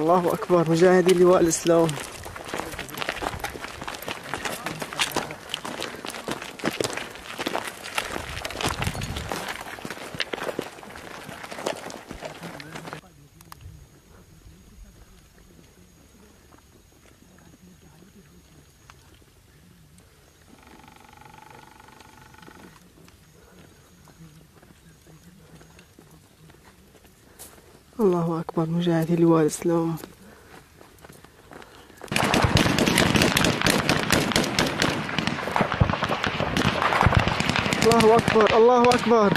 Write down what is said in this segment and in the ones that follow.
الله أكبر مجاهدي لواء الإسلام. الله أكبر مجاهدي لواء الإسلام الله أكبر الله أكبر.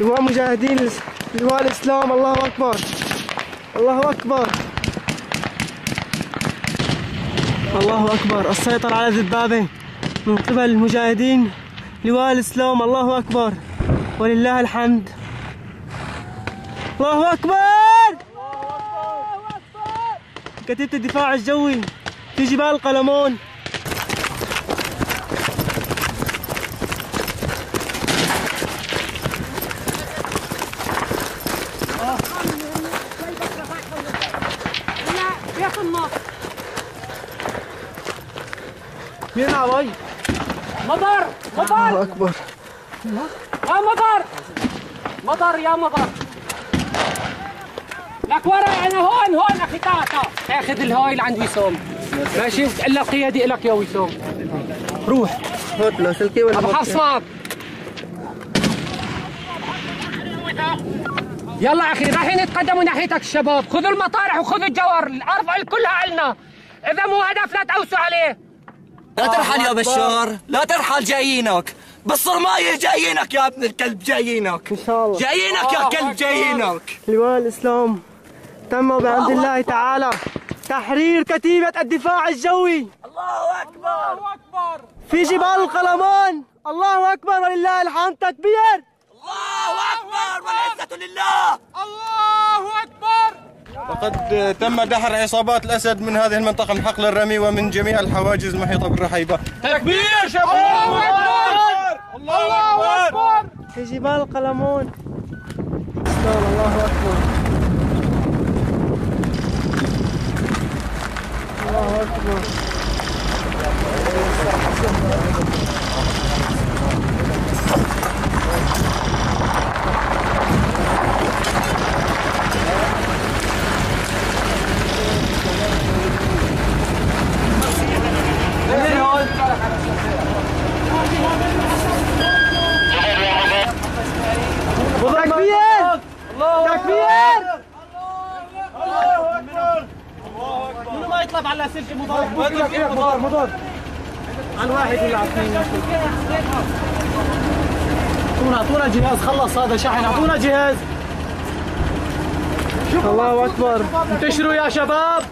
لواء مجاهدين لواء الإسلام الله أكبر. الله أكبر. الله أكبر. السيطرة على ذبابة من قبل المجاهدين لواء الإسلام الله أكبر. ولله الحمد. الله أكبر! كتيبة الدفاع الجوي في جبال قلمون. مين عباي؟ مطر! مطر! الله أكبر. يا مطر! مطر يا مطر! لك ورا أنا هون هون أخي تعال اخذ الهاي اللي عند وسام ماشي؟ وتقول لك قيادي لك يا وسام روح. هات لاسلكي ولا أبو حصاد. يلا أخي رايحين يتقدموا ناحيتك الشباب خذوا المطارح وخذوا الجوهر الأرض كلها النا إذا مو هدف لا تأوسوا عليه. لا ترحل يا بشار لا ترحل جايينك. بالصرماية جايينك يا ابن الكلب جايينك. إن شاء الله. جايينك يا كلب جايينك. لواء الإسلام تم بعمد الله تعالى. تحرير كتيبة الدفاع الجوي. الله أكبر. في جبال القلمان الله أكبر. ولله الحمد تكبير. الله أكبر. والعزة لله. وقد تم دحر عصابات الأسد من هذه المنطقة من حقل الرمي ومن جميع الحواجز المحيطة بالرحيبة. تكبير شباب. الله أكبر. في جبال القلمون إسلام الله أكبر الله أكبر تكبير تكبير ما على سلك مضاد مضاد مضاد واحد ولا اثنين. أعطونا أعطونا جهاز. خلص هذا شحن أعطونا جهاز. الله أكبر. انتشروا يا شباب.